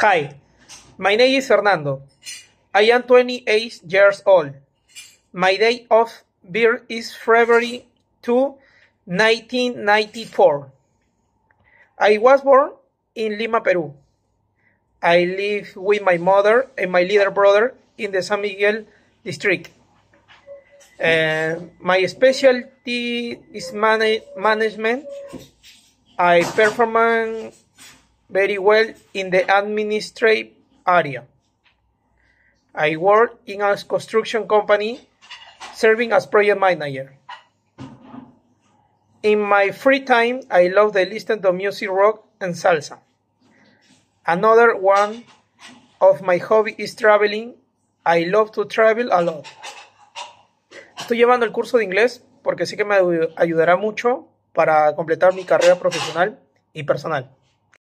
Hi, my name is Fernando. I am 28 years old. My date of birth is February 2, 1994. I was born in Lima, Peru. I live with my mother and my little brother in the San Miguel district. Uh, my specialty is mana- management. I perform very well in the administrative area. I work in a construction company serving as project manager. In my free time, I love to listen to music rock and salsa. Another one of my hobby is traveling. I love to travel a lot. Estoy llevando el curso de inglés porque sé que me ayudará mucho para completar mi carrera profesional y personal.